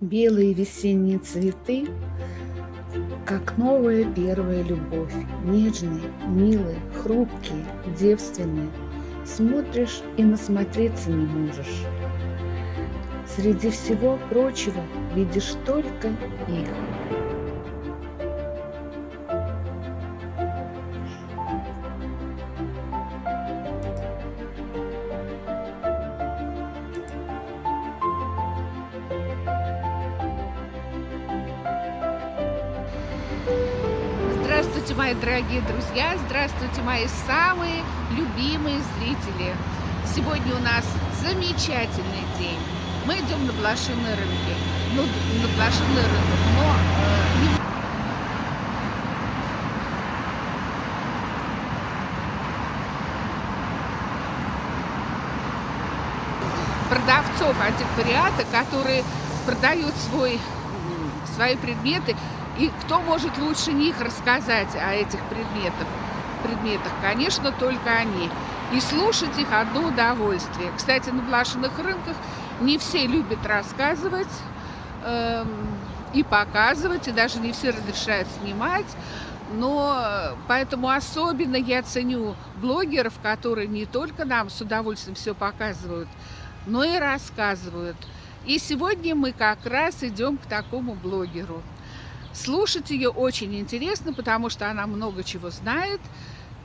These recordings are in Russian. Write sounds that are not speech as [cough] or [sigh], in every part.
Белые весенние цветы, как новая первая любовь, нежные, милые, хрупкие, девственные. Смотришь и насмотреться не можешь. Среди всего прочего видишь только их. Здравствуйте, мои дорогие друзья! Здравствуйте, мои самые любимые зрители! Сегодня у нас замечательный день. Мы идем на блошиный рынок. Ну, на блошиный рынок, но э, продавцов антиквариата, которые продают свой, свои предметы. И кто может лучше них рассказать о этих предметах? предметах? Конечно, только они. И слушать их одно удовольствие. Кстати, на блошиных рынках не все любят рассказывать э, и показывать, и даже не все разрешают снимать. Но поэтому особенно я ценю блогеров, которые не только нам с удовольствием все показывают, но и рассказывают. И сегодня мы как раз идем к такому блогеру. Слушать ее очень интересно, потому что она много чего знает,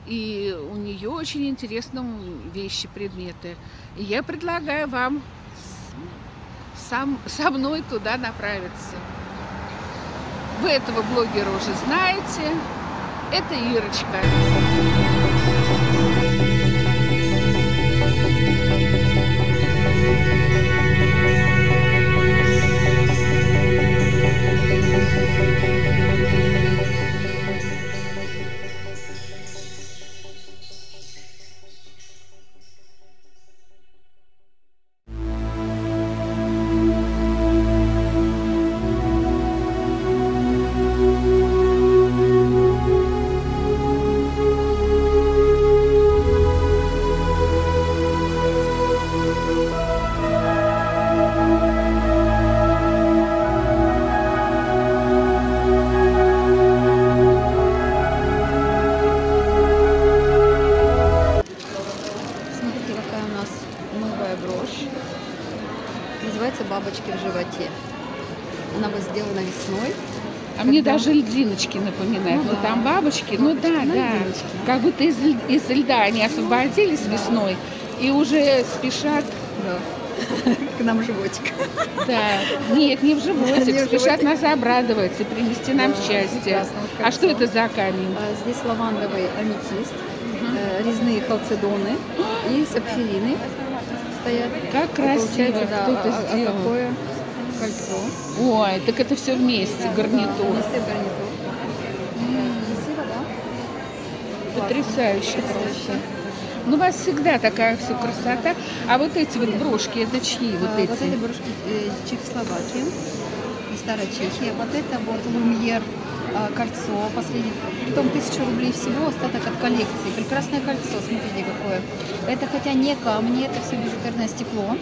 и у нее очень интересные вещи, предметы. Я предлагаю вам сам, со мной туда направиться. Вы этого блогера уже знаете. Это Ирочка. Даже льдиночки напоминают. Ну Ну, да. там бабочки, ну да, Бабочки да. льдиночке. Как будто из, из льда они освободились Да. весной и уже спешат, Да. [laughs] К нам животик. да, нет, не в животик, [laughs] Не в спешат животик. нас обрадовать и принести нам Да, счастье. вот А что это за камень? А, Здесь лавандовый аметист, э, резные халцедоны [gasps] и сапфирины стоят. Как красиво да, кто-то а- а сделал. какое кольцо. Ой, так это все вместе, Да, гарнитур. вместе гарнитур. Красиво, да? Потрясающе просто. Ну, у вас всегда такая все красота. А вот эти вот брошки, это чьи вот А, эти? Вот эти брошки э, Чехословакии, из старой Чехии. Вот это вот Лумьер а, кольцо, последний, притом тысячу рублей всего, остаток от коллекции. Прекрасное кольцо, смотрите какое. Это хотя не камни, это все бижутерное стекло,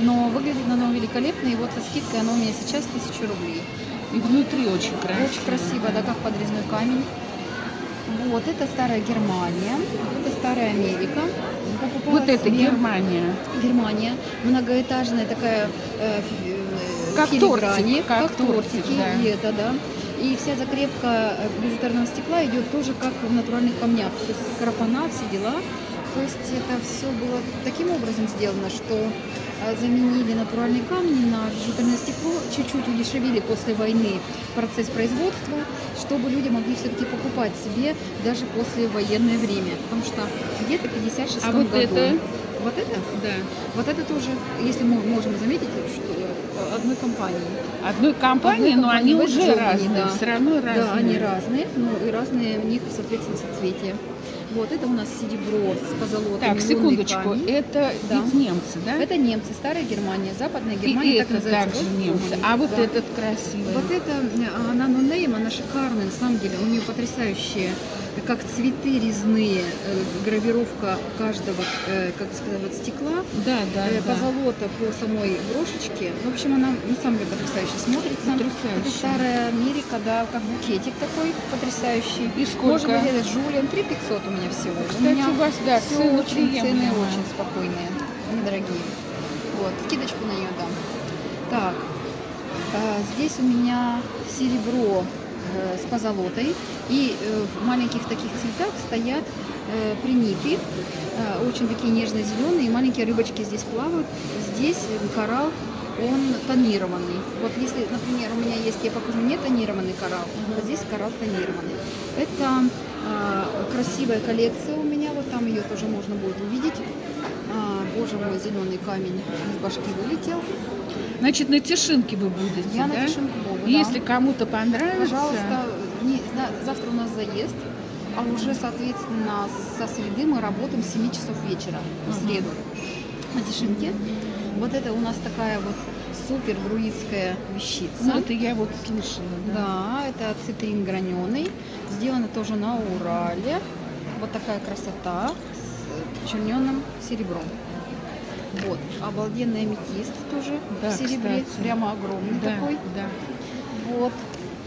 но выглядит оно великолепно, и вот со скидкой оно у меня сейчас тысячу рублей. И внутри очень красиво. Очень красиво, да, как подрезной камень. Вот, это старая Германия, это старая Америка. Вот это Германия. Германия, многоэтажная такая э, Как тортик, как как, тортик, тортики, да. и это, да. И вся закрепка бижутерного стекла идет тоже как в натуральных камнях. То есть крапана, все дела. То есть это все было таким образом сделано, что э, заменили натуральные камни на бижутерное стекло, чуть-чуть удешевили после войны процесс производства, чтобы люди могли все-таки покупать себе даже после военное время. Потому что где-то в 56 А вот году... это? Вот это? Да. Вот это тоже, если мы можем заметить, что э, одной компании. Одной компании, Одной но они компании, уже разные. да. Все равно разные. Да, они разные, ну и разные у них, соответственно, соцветия. Вот это у нас серебро с позолотой. Так, секундочку. камень. Это Да. ведь немцы, да? Это немцы, старая Германия, западная И Германия, так это называется. также West немцы. А вот да. этот красивый. Вот это, э, она нонейм, она шикарная, на самом деле, у нее потрясающие, как цветы резные, э, гравировка каждого, э, как сказать, вот стекла, Да, да, э, да. позолота по самой брошечке. В общем, она на самом деле потрясающе смотрится. Это Потрясающе. старая Америка, да, как букетик такой потрясающий. И сколько? Может быть, это Жулиан, 3 500 у меня всего. у Кстати, меня у вас, да, все цены очень, цены очень спокойные, недорогие. Вот, скидочку на нее дам. Так, а, здесь у меня серебро с позолотой. И э, в маленьких таких цветах стоят э, приниты, э, очень такие нежно-зеленые, маленькие рыбочки здесь плавают. Здесь э, коралл, он тонированный. Вот если, например, у меня есть, я покажу не тонированный коралл, вот здесь коралл тонированный. Это а, красивая коллекция у меня, вот там ее тоже можно будет увидеть. Боже мой, зеленый камень из башки вылетел. Значит, на Тишинке вы будете, Я да? на Тишинку буду, да. Если кому-то понравится, Пожалуйста, не- на- завтра у нас заезд, а уже, соответственно, со среды мы работаем с 7 часов вечера, в среду, на Тишинке. Вот это у нас такая вот супер друидская вещица. ну, это я вот слышала, да. Да, это цитрин граненый. Сделано тоже на Урале. Вот такая красота с черненным серебром. Вот, обалденный аметист тоже Да, в серебре, кстати. прямо огромный Да, такой. да. Вот.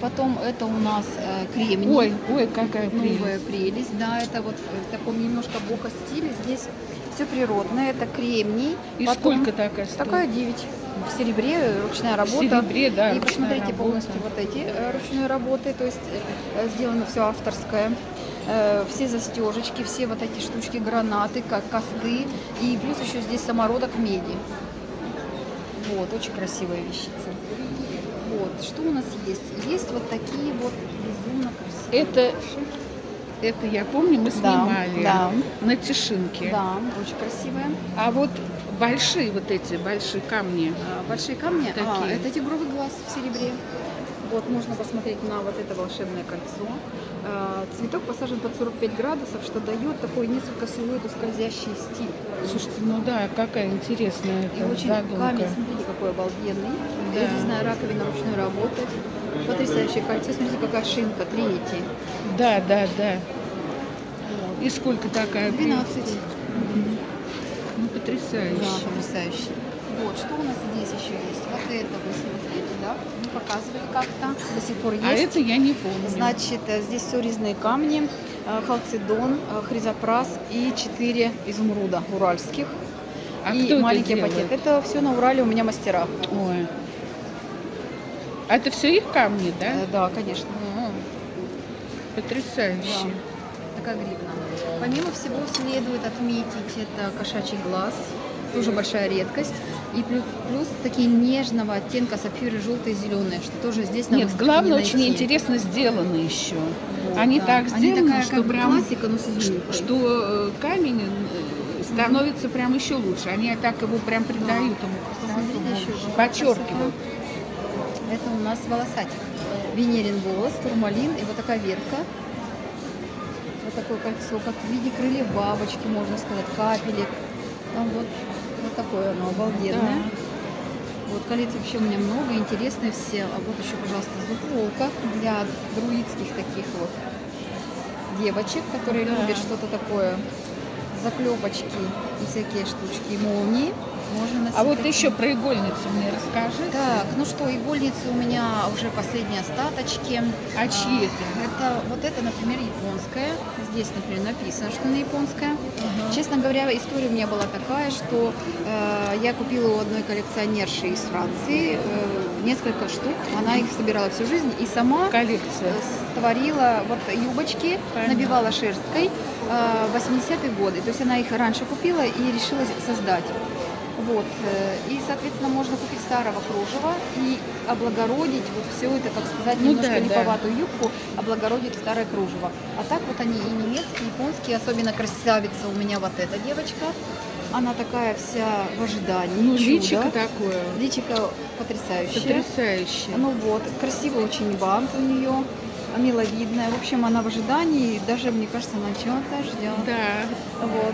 Потом это у нас э, кремний. Ой, ой, какая Новая прелесть. прелесть, да, это вот в таком немножко бохо стиле. Здесь все природное, это кремний. И Потом сколько такая стоит? Такая 9. В серебре, ручная В работа. серебре, да, И посмотрите работа. полностью вот эти э, ручной работы, то есть э, сделано все авторское. Э, Все застежечки, все вот эти штучки, гранаты, как косты. И плюс еще здесь самородок меди. Вот, очень красивая вещица. Вот, что у нас есть? Есть вот такие вот безумно красивые. Это- вещи. Это я помню, мы Да, снимали да. на Тишинке. Да, очень красивая. А вот большие вот эти большие камни. А, Большие камни, а, Такие. это тигровый глаз в серебре. Вот можно посмотреть на вот это волшебное кольцо. А, Цветок посажен под 45 градусов, что дает такой несколько силуэту скользящий стиль. Слушайте, ну да, какая интересная И очень задумка. камень, смотрите, какой обалденный. Да. Резная раковина ручной работы. Потрясающее кольцо. Смотрите, какая шинка, Тринити. Да, да, да. Вот. И сколько такая? 12. Ну, потрясающе. Да, потрясающе. Вот, что у нас здесь еще есть? Вот это да? Мы показывали как-то. До сих пор есть. А это я не помню. Значит, э, здесь все резные камни, э, халцедон, э, хризопрас и четыре изумруда уральских. а и кто маленький это делает? пакет. Это все на Урале у меня мастера. Ой. А это все их камни, да? Э, Да, конечно. О, Потрясающе. Такая гривна. Помимо всего следует отметить это кошачий глаз. Тоже большая редкость. И плюс, плюс такие нежного оттенка сапфиры желтые зеленые, что тоже здесь на Нет, главное, не очень найти. интересно сделано еще. Вот, Они да. так Они сделаны, такая, что как прям- классика, но с. Что э, камень э, становится прям еще лучше. Они так его прям придают ему Посмотрите еще красоту, подчеркивают. красота. Это у нас волосатик. Венерин волос, турмалин и вот такая ветка. Вот такое кольцо, как в виде крыльев бабочки, можно сказать, капелек. Там вот такое оно обалденное. Вот колец вообще у меня много, интересные все. А вот еще, пожалуйста, заколка для друидских таких вот девочек, которые Да. любят что-то такое. Заклепочки и всякие штучки, молнии. Можно носить А вот такие. еще про игольницу мне расскажи. Так, ну что, игольницы у меня уже последние остаточки. А чьи это? Это, вот это, например, японская. Здесь, например, написано, что она японская. Честно говоря, история у меня была такая, что э, я купила у одной коллекционерши из Франции э, несколько штук. Она их собирала всю жизнь и сама Коллекция. э, творила вот юбочки, Понятно. набивала шерсткой э, 80-е годы. То есть она их раньше купила и решила создать. Вот. э, И, соответственно, можно купить старого кружева и облагородить вот все это, так сказать, Ну немножко да, да. липоватую юбку, облагородить старое кружево. А так вот они и немецкие, и японские, особенно красавица у меня вот эта девочка. Она такая вся в ожидании. Ну, чудо. личико такое. Личико потрясающее. Потрясающе. Ну вот, красивый очень бант у нее, миловидная. В общем, она в ожидании, даже, мне кажется, она чего-то ждет. Да. Вот.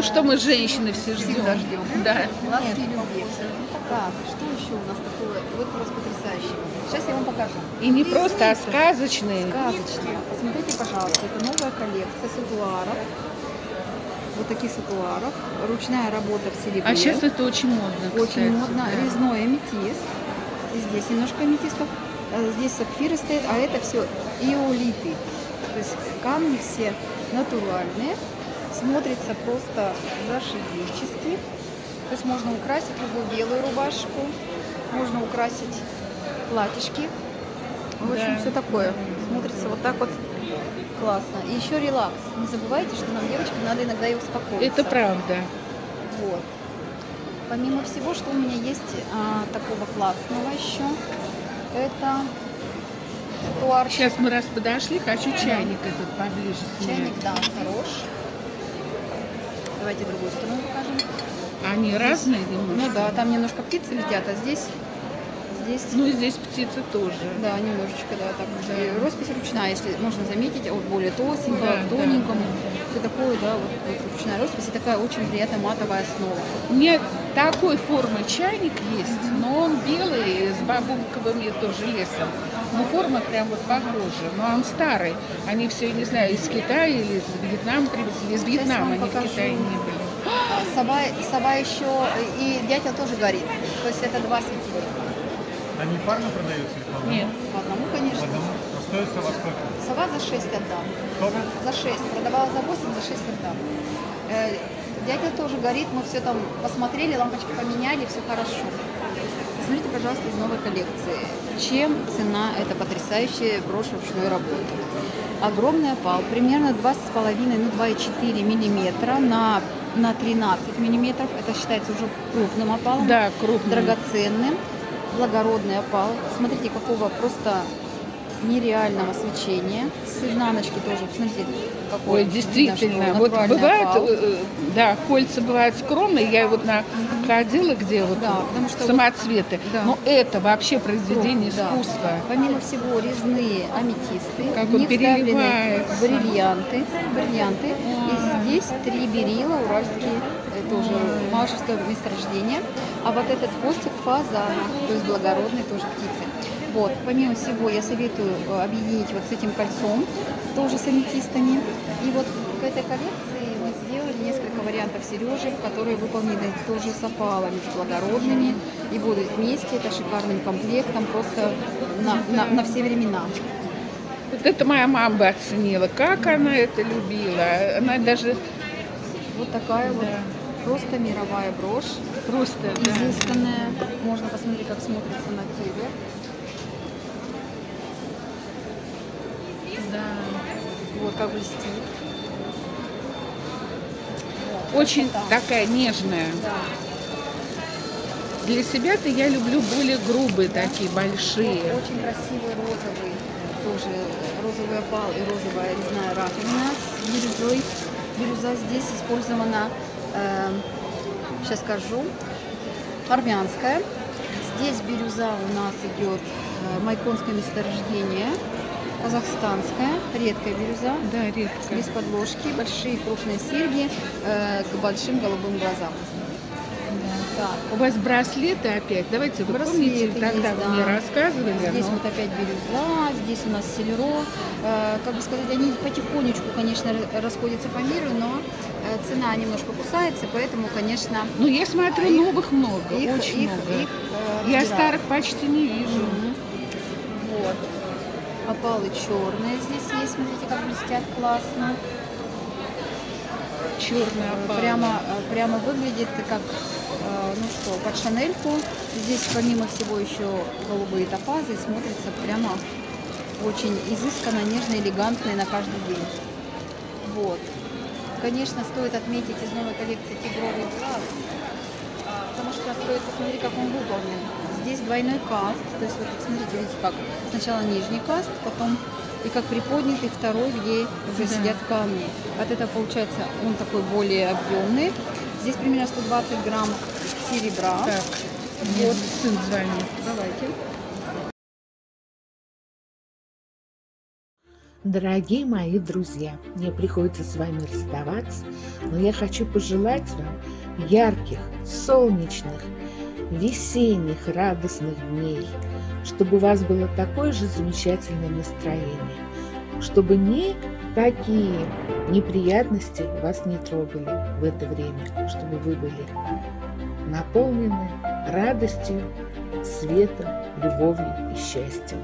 Ну что мы, женщины, все ждем. Всегда ждем. Да. Ласки и любви. Так, что еще у нас такое? Вот просто потрясающее. Сейчас я вам покажу. И не просто, а сказочные. Сказочно. Посмотрите, пожалуйста, это новая коллекция сатуаров. Вот таких сатуаров. Ручная работа в серебре. А сейчас это очень модно, Очень кстати, модно. да. Резной аметист. И здесь немножко аметистов. Э, Здесь сапфиры стоят, а это все иолиты. То есть камни все натуральные. Смотрится просто зашибически. То есть можно украсить любую белую рубашку, можно украсить платьишки. В общем, Да. все такое. Смотрится вот так вот классно. И еще релакс. Не забывайте, что нам, девочкам, надо иногда и успокоиться. Это правда. Вот. Помимо всего, что у меня есть а, такого классного еще, это туар. Сейчас мы раз подошли, хочу чайник этот поближе снять. Чайник, да, хорош. Давайте другую сторону покажем. Они разные немножко? Ну да, там немножко птицы летят, а здесь, здесь, Ну и здесь птицы тоже. да, немножечко, да, так. Да. И роспись ручная, если можно заметить, вот более толстенькая, Да, да. тоненькому. Все такое, да, вот, вот ручная роспись и такая очень приятная матовая основа. У меня такой формы чайник есть, но он белый, с бабунковыми тоже лесом. Но форма прям вот похожа. Но он старый. Они все, не знаю, из Китая или из Вьетнама привезли. Из Вьетнама они в покажу. Китае не были. [gasps] Сова, сова еще и дятел тоже горит. То есть это два светильника. Они парно продаются или по одному? Нет. По одному, По конечно. одному. А стоит сова сколько? Сова за 6 отдам. Сколько? За 6. Продавала за 8, за 6 отдам. Э, дятел тоже горит, мы все там посмотрели, лампочки поменяли, все хорошо. Посмотрите, пожалуйста, из новой коллекции. Чем цена это потрясающая брошь ручной работы? Огромный опал, примерно 2,5, ну 2,4 миллиметра на, на 13 миллиметров. Это считается уже крупным опалом Да, крупный. драгоценным, благородный опал. Смотрите, какого просто нереального свечения. С изнаночки тоже, смотрите, какой. Ой, видно, действительно. что Вот бывает, э, да, кольца бывают скромные. Я вот на ходила, где вот Да, потому что вот- самоцветы. Да. Но это вообще произведение Да. искусства. Помимо всего резные аметисты, Как в них бриллианты, бриллианты. И здесь три берила уральские, это уже малышевское месторождение. А вот этот хвостик фазана, то есть благородной тоже птицы. Вот, помимо всего, я советую э, объединить вот с этим кольцом, тоже с аметистами. И вот к этой коллекции мы сделали несколько вариантов сережек, которые выполнены тоже с опалами, с благородными. И будут вместе, это шикарным комплектом, просто на, на, на все времена. Вот это моя мама бы оценила, как она это любила. Она даже Вот такая вот Да. просто мировая брошь, просто, да. изысканная. Можно посмотреть, как смотрится на теле. Да. Вот как блестит. Вот, Очень красота. такая нежная. Да. Для себя-то я люблю более грубые такие, большие. Очень красивый розовый, тоже розовый опал и розовая резная раковина с бирюзой. Бирюза здесь использована, сейчас скажу, армянская. Здесь бирюза у нас идет э, майконское месторождение, казахстанская, редкая бирюза. Да, редко. Без подложки, большие крупные серьги э, к большим голубым глазам. Так, У вас браслеты опять. Давайте, вы Браслеты помните, тогда вы да. мне рассказывали. Здесь но- вот опять бирюза, здесь у нас селеро. Э, как бы сказать, они потихонечку, конечно, расходятся по миру, но э, цена немножко кусается, поэтому, конечно, Ну, я смотрю, их- новых много, их, очень их, много. их, э, я старых почти не вижу. Вот. Опалы черные здесь есть, смотрите, как блестят классно. Черный Э, опал. Прямо, э, прямо выглядит как, э, ну что, под шанельку. Здесь помимо всего еще голубые топазы, смотрится прямо очень изысканно, нежно, элегантно и на каждый день. Вот. Конечно, стоит отметить из новой коллекции тигровый глаз, а, потому что стоит посмотреть, как он выполнен. Здесь двойной каст, то есть вот смотрите, видите, как сначала нижний каст, потом и как приподнятый второй, где уже Да. сидят камни. От этого получается он такой более объемный. Здесь примерно 120 грамм серебра. Так, Вот. сын звонит. Давайте. Дорогие мои друзья, мне приходится с вами расставаться, но я хочу пожелать вам ярких, солнечных, весенних, радостных дней, чтобы у вас было такое же замечательное настроение, чтобы никакие неприятности вас не трогали в это время, чтобы вы были наполнены радостью, светом, любовью и счастьем.